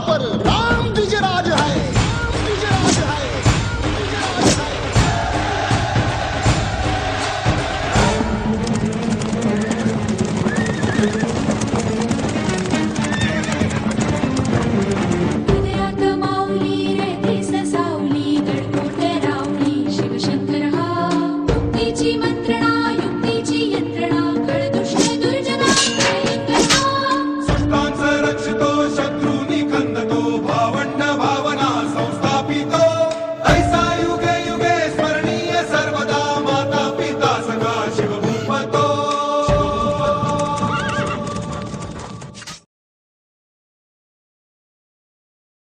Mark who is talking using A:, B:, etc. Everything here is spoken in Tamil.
A: பாகப்பரு